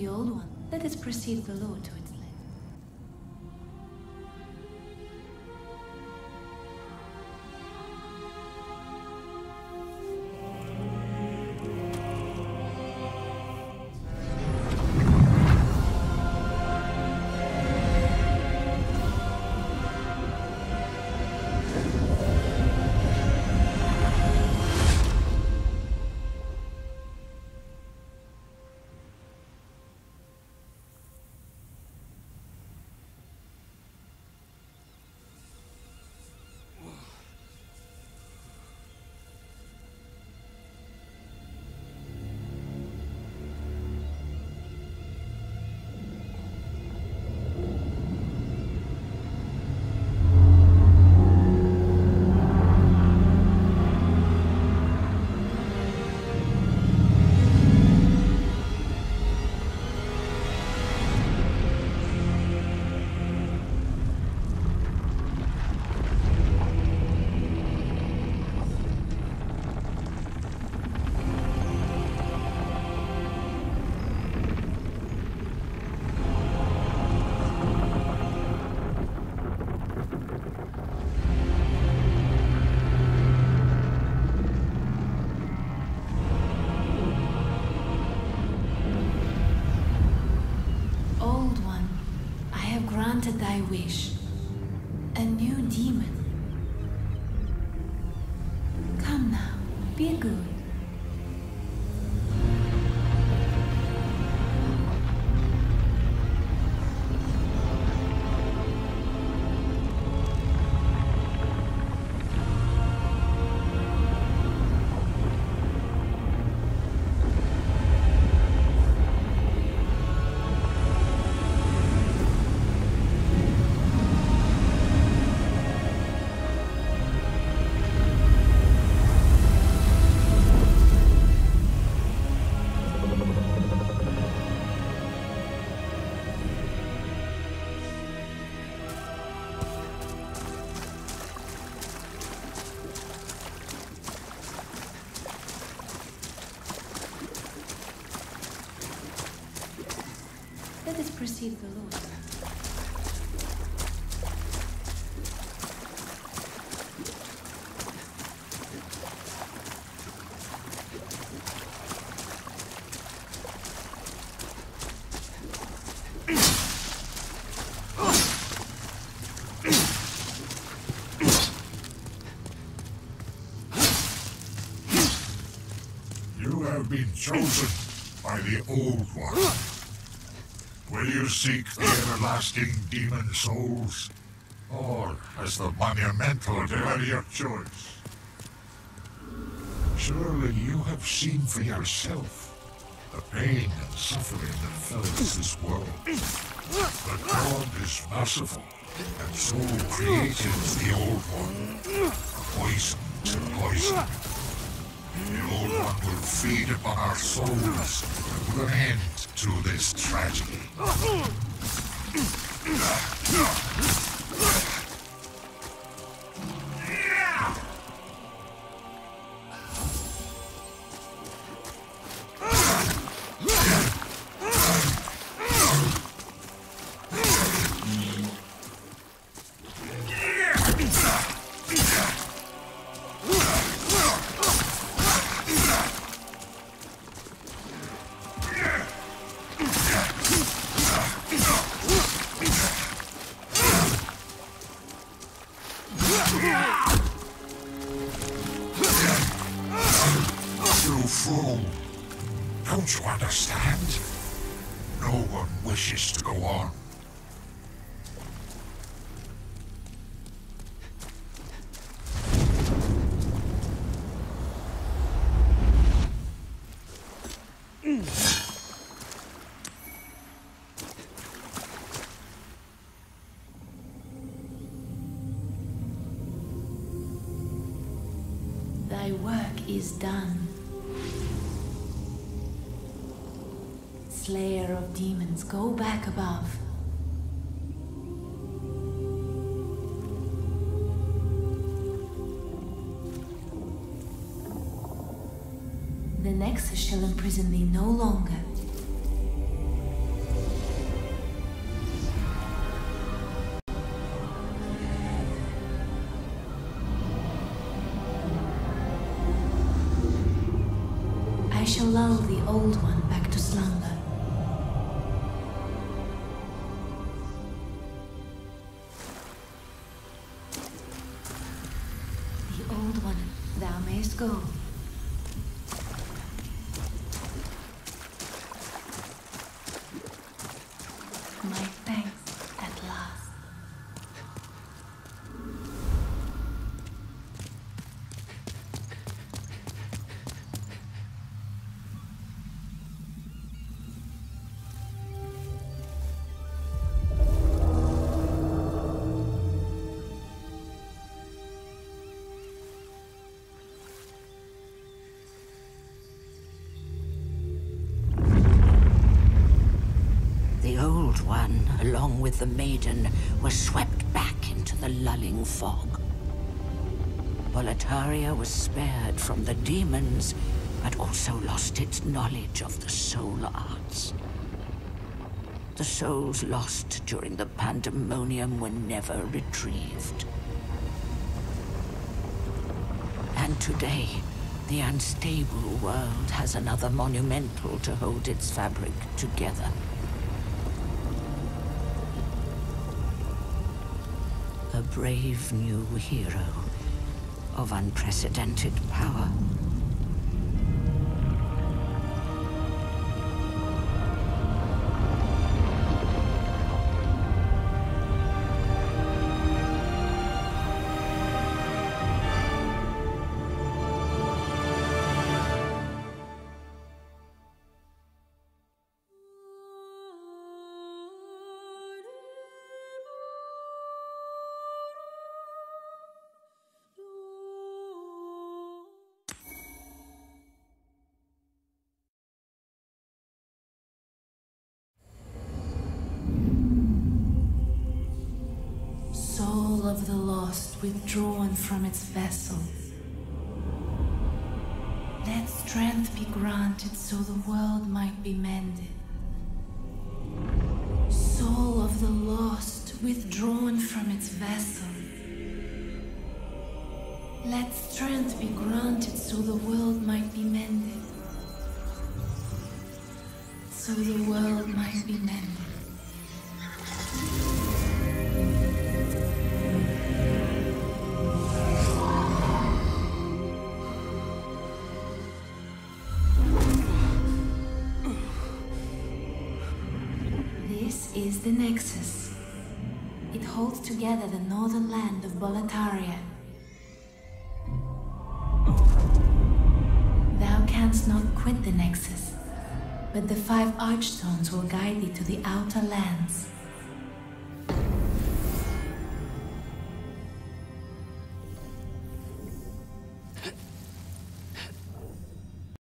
the Old One. Let us proceed Lord to wish. A new demon. Come now, be good. Let us proceed the Lord. You have been chosen by the Old One. Will you seek the everlasting demon souls? Or as the monumental your choice? Surely you have seen for yourself the pain and suffering that fills this world. But God is merciful, and so created the Old One, a poison to poison. Old One will feed upon our souls and put an end to this tragedy. Fool! Don't you understand? No one wishes to go on. Thy work is done. slayer of demons, go back above. The Nexus shall imprison thee no longer. I shall lull the old one. Go. One, along with the Maiden, were swept back into the lulling fog. Boletaria was spared from the demons, but also lost its knowledge of the soul arts. The souls lost during the pandemonium were never retrieved. And today, the unstable world has another monumental to hold its fabric together. A brave new hero of unprecedented power. Soul of the lost withdrawn from its vessel. Let strength be granted so the world might be mended. Soul of the lost withdrawn from its vessel. Let strength be granted so the world might be mended. So the world might be mended. Is the Nexus. It holds together the northern land of Boletaria. Thou canst not quit the Nexus, but the five Archstones will guide thee to the outer lands.